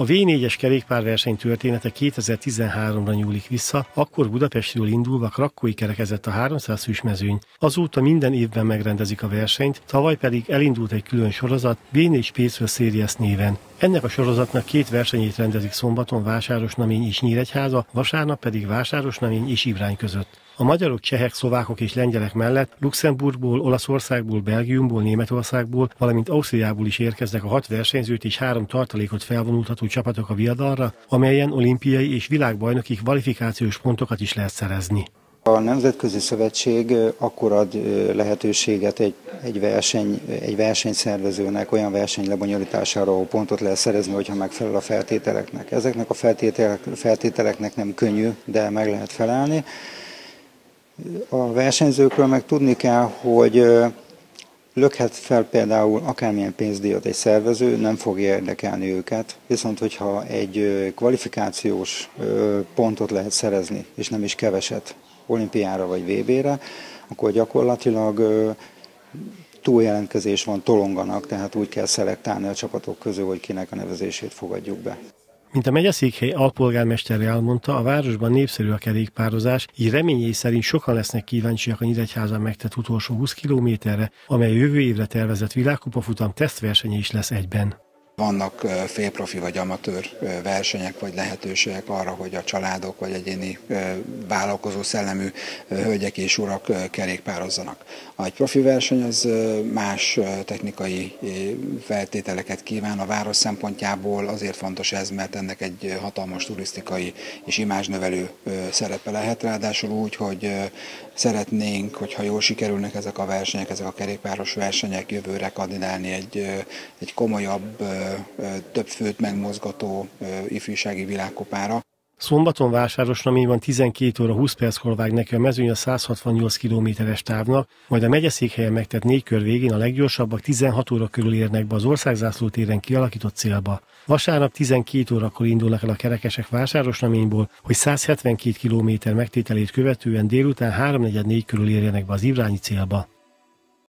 A V4-es kerékpárverseny története 2013-ra nyúlik vissza, akkor Budapestről indulva Krakói kerekezett a 300 fős mezőny. Azóta minden évben megrendezik a versenyt, tavaly pedig elindult egy külön sorozat V4 Spacewell Series néven. Ennek a sorozatnak két versenyét rendezik szombaton Vásárosnamény és Nyíregyháza, vasárnap pedig Vásárosnamény és Ibrány között. A magyarok, csehek, szlovákok és lengyelek mellett Luxemburgból, Olaszországból, Belgiumból, Németországból, valamint Ausztriából is érkeznek a hat versenyzőt és három tartalékot felvonultató csapatok a viadalra, amelyen olimpiai és világbajnoki kvalifikációs pontokat is lehet szerezni. A Nemzetközi Szövetség akkor ad lehetőséget egy, egy, verseny, egy versenyszervezőnek olyan verseny lebonyolítására, ahol pontot lehet szerezni, hogyha megfelel a feltételeknek. Ezeknek a feltételek, feltételeknek nem könnyű, de meg lehet felelni. A versenyzőkről meg tudni kell, hogy lökhet fel például akármilyen pénzdíjat egy szervező, nem fogja érdekelni őket, viszont hogyha egy kvalifikációs pontot lehet szerezni, és nem is keveset olimpiára vagy VB-re, akkor gyakorlatilag túljelentkezés van, tolonganak, tehát úgy kell szelektálni a csapatok közül, hogy kinek a nevezését fogadjuk be. Mint a megyeszékhely alpolgármestere elmondta, a városban népszerű a kerékpározás, így reményei szerint sokan lesznek kíváncsiak a Nyíregyházan megtett utolsó 20 kilométerre, amely jövő évre tervezett világkupafutam tesztversenye is lesz egyben. Vannak félprofi vagy amatőr versenyek vagy lehetőségek arra, hogy a családok vagy egyéni vállalkozó szellemű hölgyek és urak kerékpározzanak. Egy profi verseny az más technikai feltételeket kíván. A város szempontjából azért fontos ez, mert ennek egy hatalmas turisztikai és imázsnövelő szerepe lehet, ráadásul úgy, hogy szeretnénk, hogyha jól sikerülnek ezek a versenyek, ezek a kerékpáros versenyek jövőre kandidálni egy, egy komolyabb több főt megmozgató ifjúsági világkupára. Szombaton vásárosnaményban 12 óra 20 perckor vág neki a mezőny a 168 kilométeres távnak, majd a megyeszékhelyen megtett négy kör végén a leggyorsabbak 16 óra körül érnek be az országzászló téren kialakított célba. Vasárnap 12 órakor indulnak el a kerekesek vásárosnaményból, hogy 172 km megtételét követően délután 3-4 körül érjenek be az Ivrányi célba.